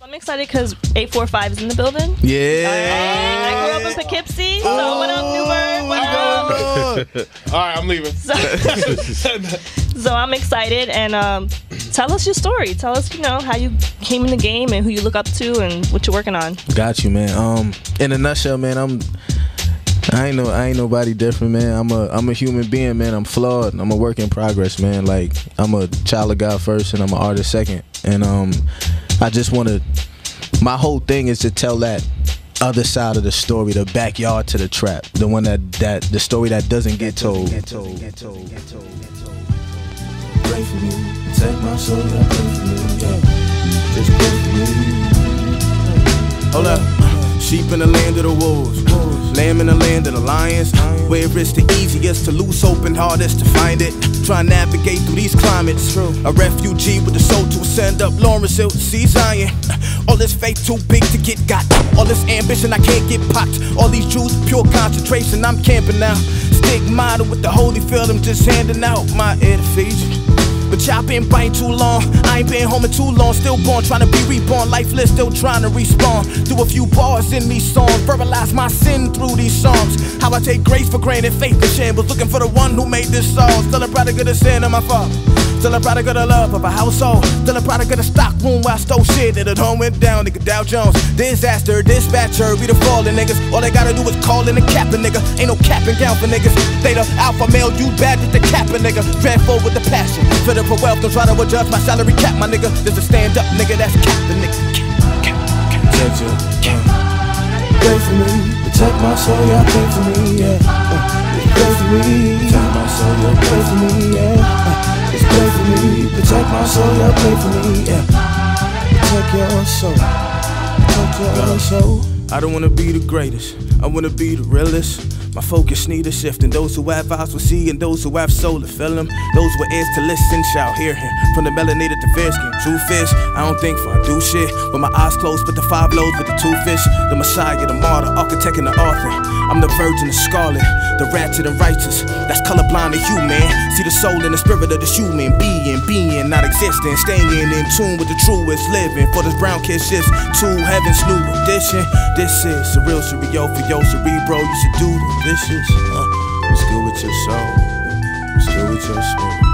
I'm excited because 845 is in the building. Yeah. I grew up in Poughkeepsie, so what up, Newburgh? What up? All right, I'm leaving. So, so I'm excited, and um, tell us your story. Tell us, you know, how you came in the game and who you look up to and what you're working on. Got you, man. Um, in a nutshell, man, I'm. I ain't no, I ain't nobody different, man. I'm a, I'm a human being, man. I'm flawed. I'm a work in progress, man. Like I'm a child of God first, and I'm an artist second. And um, I just want to. My whole thing is to tell that other side of the story, the backyard to the trap, the one that that the story that doesn't get told. Pray for me, take my soul, yeah, pray for me, yeah. Just pray for me. Hold up. Sheep in the land of the wolves, lamb in the land of the lions. Where it's the easiest to lose hope and hardest to find it. Try and navigate through these climates. A refugee with the soul to ascend up Lauryn Hill to see Zion. All this faith too big to get got. All this ambition I can't get popped. All these Jews pure concentration. I'm camping now. Stigmata with the holy field. I'm just handing out my to you. But y'all been biting too long. I ain't been home in too long. Still born, trying to be reborn. Lifeless, still trying to respawn. Do a few bars in these songs. Verbalize my sin through these songs. How I take grace for granted, faith in shambles. Looking for the one who made this song. Still a product of the sin of my father. Still a product of the love of a household. Still a product of the stock room where I stole shit. And it home went down, nigga. Dow Jones. Disaster, dispatcher. We the fallen niggas. All they gotta do is call in a captain, nigga. Ain't no cap and gown for niggas. They the alpha male, you bad with the capping, nigga. Dreadful with the passion. For the for wealth, don't try to adjust my salary cap, my nigga. Just a stand up nigga, that's captain, nigga. Judge uh. Pray for me, protect my soul, pray for me, yeah. Uh, pray for me, protect my soul, pray for me, yeah. Soul, yeah, pray for me, yeah. Protect your soul, protect your soul. I don't wanna be the greatest, I wanna be the realest. My focus need a shift, and those who have eyes will see, and those who have soul to feel him. Those with ears to listen shall hear him. From the melanated to fair skin, true fish. I don't think for I do shit. With my eyes closed, but the five loads with the two fish. The Messiah, the martyr, architect, and the author. I'm the virgin of scarlet, the ratchet and righteous. That's colorblind to you, man. See the soul and the spirit of the human being, being, not existing, staying in tune with the truest living. For this brown kid shifts to heaven's new edition. This is surreal, surreal for your cerebro. The. Uh, it's good with your soul. It's good with your spirit.